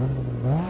Mitchell.